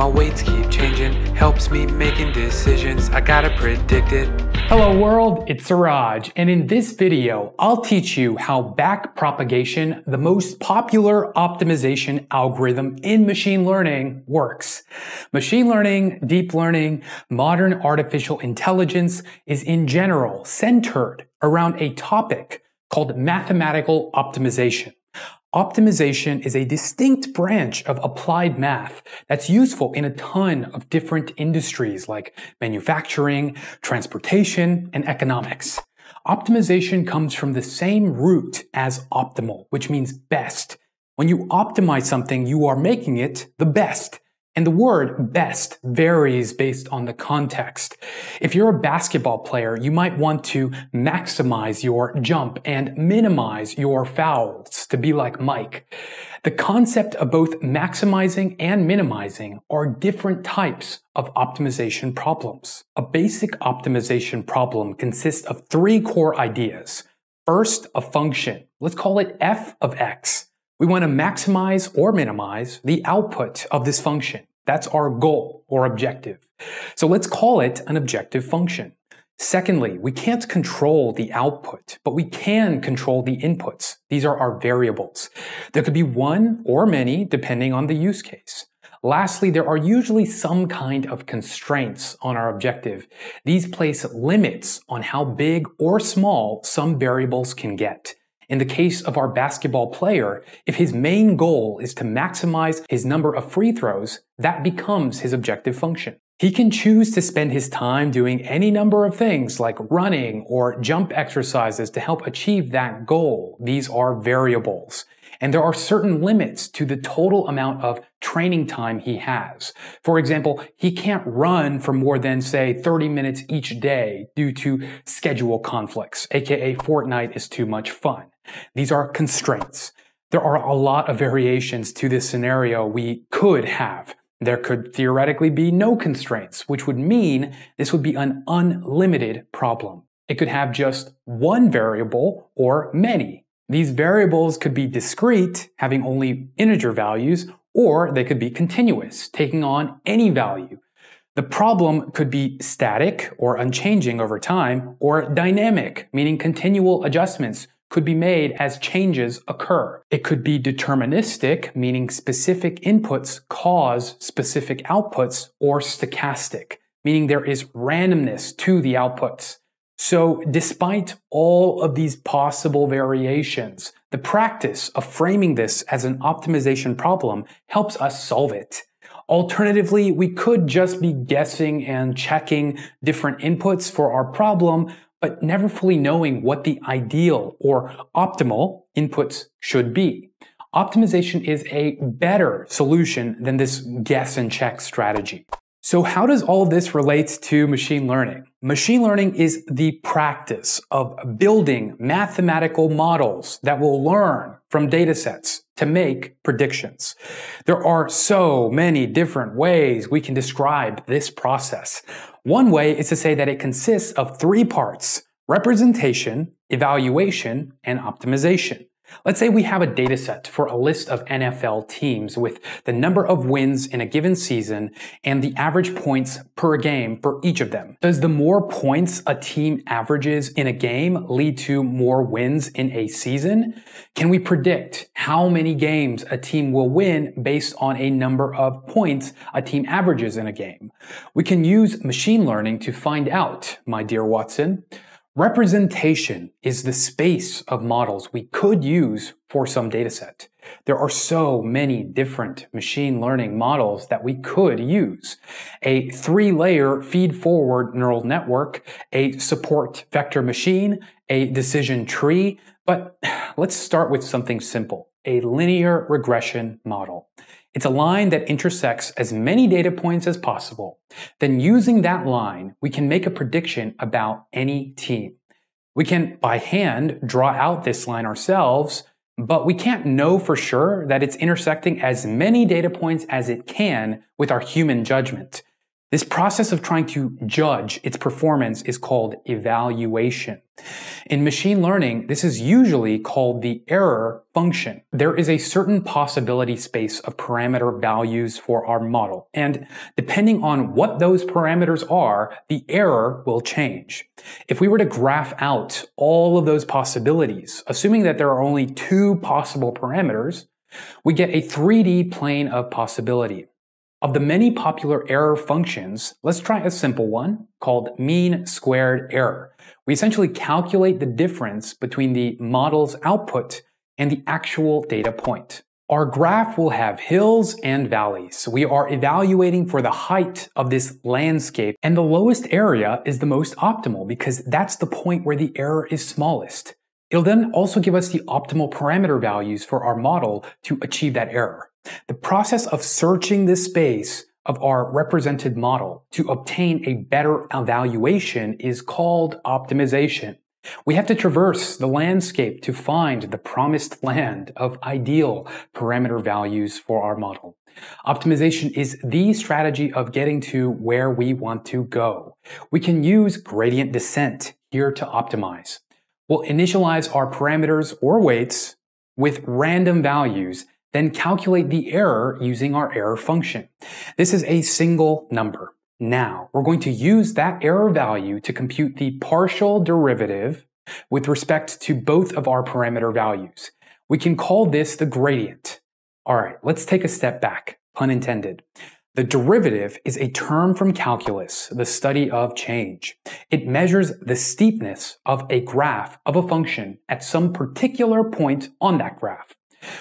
My weights keep changing, helps me making decisions. I gotta predict it. Hello world, it's Siraj, and in this video, I'll teach you how backpropagation, the most popular optimization algorithm in machine learning, works. Machine learning, deep learning, modern artificial intelligence is in general centered around a topic called mathematical optimization. Optimization is a distinct branch of applied math that's useful in a ton of different industries like manufacturing, transportation, and economics. Optimization comes from the same root as optimal, which means best. When you optimize something, you are making it the best. And the word best varies based on the context. If you're a basketball player, you might want to maximize your jump and minimize your fouls to be like Mike. The concept of both maximizing and minimizing are different types of optimization problems. A basic optimization problem consists of three core ideas. First, a function. Let's call it f of x. We want to maximize or minimize the output of this function. That's our goal or objective. So let's call it an objective function. Secondly, we can't control the output, but we can control the inputs. These are our variables. There could be one or many depending on the use case. Lastly, there are usually some kind of constraints on our objective. These place limits on how big or small some variables can get. In the case of our basketball player, if his main goal is to maximize his number of free throws, that becomes his objective function. He can choose to spend his time doing any number of things like running or jump exercises to help achieve that goal. These are variables. And there are certain limits to the total amount of training time he has. For example, he can't run for more than, say, 30 minutes each day due to schedule conflicts, aka Fortnite is too much fun. These are constraints. There are a lot of variations to this scenario we could have. There could theoretically be no constraints, which would mean this would be an unlimited problem. It could have just one variable or many. These variables could be discrete, having only integer values, or they could be continuous, taking on any value. The problem could be static or unchanging over time, or dynamic, meaning continual adjustments could be made as changes occur. It could be deterministic, meaning specific inputs cause specific outputs, or stochastic, meaning there is randomness to the outputs. So despite all of these possible variations, the practice of framing this as an optimization problem helps us solve it. Alternatively, we could just be guessing and checking different inputs for our problem, but never fully knowing what the ideal or optimal inputs should be. Optimization is a better solution than this guess and check strategy. So how does all this relate to machine learning? Machine learning is the practice of building mathematical models that will learn from datasets to make predictions. There are so many different ways we can describe this process. One way is to say that it consists of three parts, representation, evaluation, and optimization. Let's say we have a data set for a list of NFL teams with the number of wins in a given season and the average points per game for each of them. Does the more points a team averages in a game lead to more wins in a season? Can we predict how many games a team will win based on a number of points a team averages in a game? We can use machine learning to find out, my dear Watson. Representation is the space of models we could use for some dataset. There are so many different machine learning models that we could use. A three-layer feed-forward neural network, a support vector machine, a decision tree, but let's start with something simple, a linear regression model. It's a line that intersects as many data points as possible. Then using that line, we can make a prediction about any team. We can, by hand, draw out this line ourselves, but we can't know for sure that it's intersecting as many data points as it can with our human judgment. This process of trying to judge its performance is called evaluation. In machine learning, this is usually called the error function. There is a certain possibility space of parameter values for our model, and depending on what those parameters are, the error will change. If we were to graph out all of those possibilities, assuming that there are only two possible parameters, we get a 3D plane of possibility. Of the many popular error functions, let's try a simple one called mean squared error. We essentially calculate the difference between the model's output and the actual data point. Our graph will have hills and valleys. We are evaluating for the height of this landscape and the lowest area is the most optimal because that's the point where the error is smallest. It'll then also give us the optimal parameter values for our model to achieve that error. The process of searching the space of our represented model to obtain a better evaluation is called optimization. We have to traverse the landscape to find the promised land of ideal parameter values for our model. Optimization is the strategy of getting to where we want to go. We can use gradient descent here to optimize. We'll initialize our parameters or weights with random values then calculate the error using our error function. This is a single number. Now, we're going to use that error value to compute the partial derivative with respect to both of our parameter values. We can call this the gradient. All right, let's take a step back, pun intended. The derivative is a term from calculus, the study of change. It measures the steepness of a graph of a function at some particular point on that graph.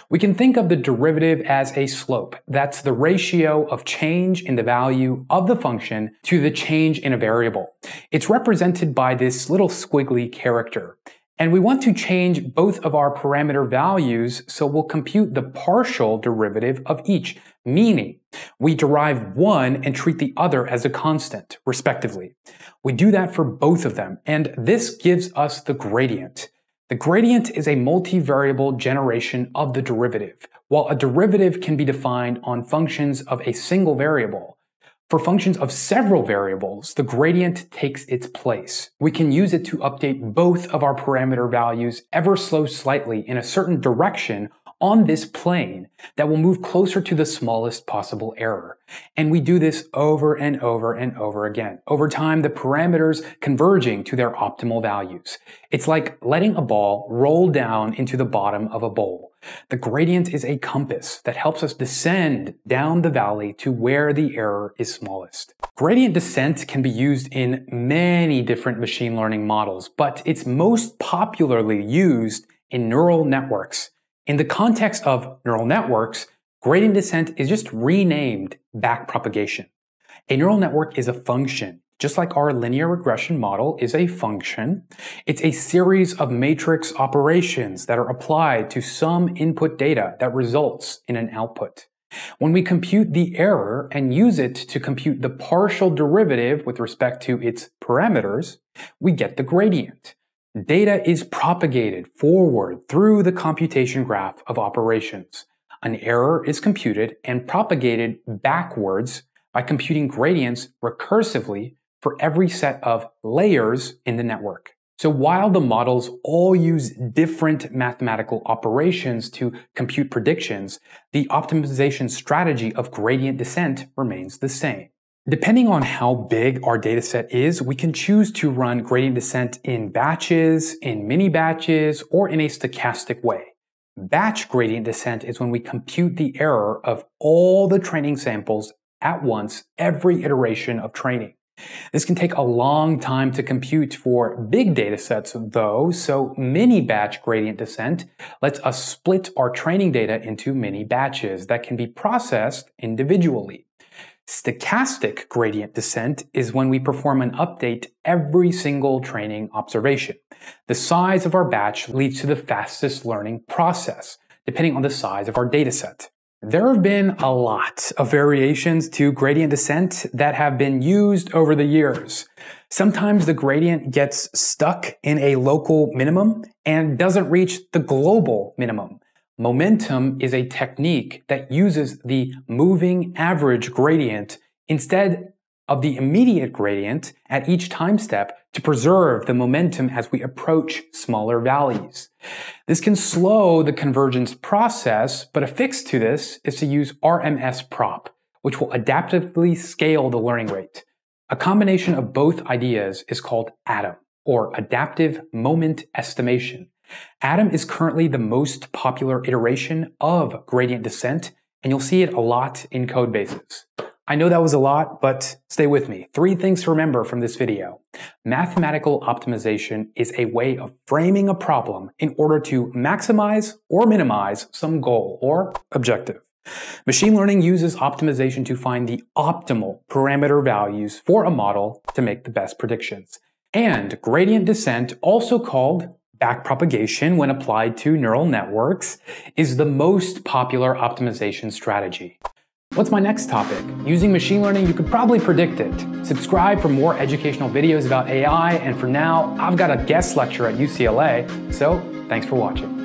We can think of the derivative as a slope. That's the ratio of change in the value of the function to the change in a variable. It's represented by this little squiggly character. And we want to change both of our parameter values, so we'll compute the partial derivative of each, meaning we derive one and treat the other as a constant, respectively. We do that for both of them, and this gives us the gradient. The gradient is a multivariable generation of the derivative. While a derivative can be defined on functions of a single variable, for functions of several variables, the gradient takes its place. We can use it to update both of our parameter values ever so slightly in a certain direction on this plane that will move closer to the smallest possible error. And we do this over and over and over again. Over time, the parameters converging to their optimal values. It's like letting a ball roll down into the bottom of a bowl. The gradient is a compass that helps us descend down the valley to where the error is smallest. Gradient descent can be used in many different machine learning models, but it's most popularly used in neural networks. In the context of neural networks, gradient descent is just renamed backpropagation. A neural network is a function. Just like our linear regression model is a function, it's a series of matrix operations that are applied to some input data that results in an output. When we compute the error and use it to compute the partial derivative with respect to its parameters, we get the gradient. Data is propagated forward through the computation graph of operations. An error is computed and propagated backwards by computing gradients recursively for every set of layers in the network. So while the models all use different mathematical operations to compute predictions, the optimization strategy of gradient descent remains the same. Depending on how big our dataset is, we can choose to run gradient descent in batches, in mini batches, or in a stochastic way. Batch gradient descent is when we compute the error of all the training samples at once every iteration of training. This can take a long time to compute for big datasets though, so mini batch gradient descent lets us split our training data into mini batches that can be processed individually. Stochastic gradient descent is when we perform an update every single training observation. The size of our batch leads to the fastest learning process, depending on the size of our dataset. There have been a lot of variations to gradient descent that have been used over the years. Sometimes the gradient gets stuck in a local minimum and doesn't reach the global minimum. Momentum is a technique that uses the moving average gradient instead of the immediate gradient at each time step to preserve the momentum as we approach smaller values. This can slow the convergence process, but a fix to this is to use RMS prop, which will adaptively scale the learning rate. A combination of both ideas is called ADAM, or Adaptive Moment Estimation. ADAM is currently the most popular iteration of gradient descent, and you'll see it a lot in code bases. I know that was a lot, but stay with me. Three things to remember from this video. Mathematical optimization is a way of framing a problem in order to maximize or minimize some goal or objective. Machine learning uses optimization to find the optimal parameter values for a model to make the best predictions. And gradient descent, also called backpropagation when applied to neural networks, is the most popular optimization strategy. What's my next topic? Using machine learning, you could probably predict it. Subscribe for more educational videos about AI, and for now, I've got a guest lecture at UCLA, so thanks for watching.